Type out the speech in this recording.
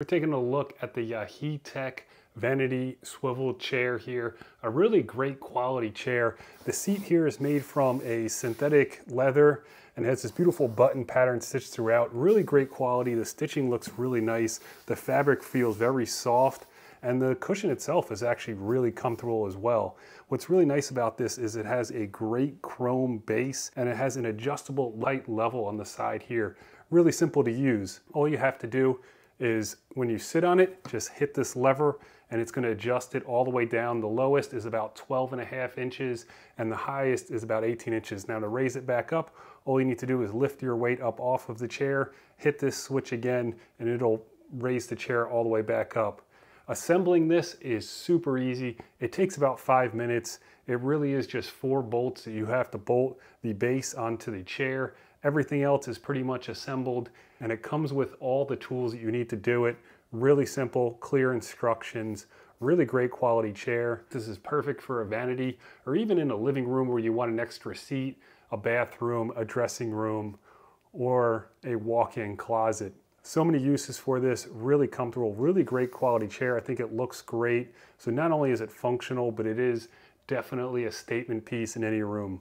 We're taking a look at the uh, Yaheetech vanity swivel chair here. A really great quality chair. The seat here is made from a synthetic leather and has this beautiful button pattern stitched throughout. Really great quality. The stitching looks really nice. The fabric feels very soft and the cushion itself is actually really comfortable as well. What's really nice about this is it has a great chrome base and it has an adjustable light level on the side here. Really simple to use. All you have to do is when you sit on it, just hit this lever and it's gonna adjust it all the way down. The lowest is about 12 and a half inches and the highest is about 18 inches. Now to raise it back up, all you need to do is lift your weight up off of the chair, hit this switch again, and it'll raise the chair all the way back up. Assembling this is super easy. It takes about five minutes. It really is just four bolts that you have to bolt the base onto the chair. Everything else is pretty much assembled and it comes with all the tools that you need to do it. Really simple, clear instructions, really great quality chair. This is perfect for a vanity or even in a living room where you want an extra seat, a bathroom, a dressing room, or a walk-in closet. So many uses for this, really comfortable, really great quality chair. I think it looks great. So not only is it functional, but it is definitely a statement piece in any room.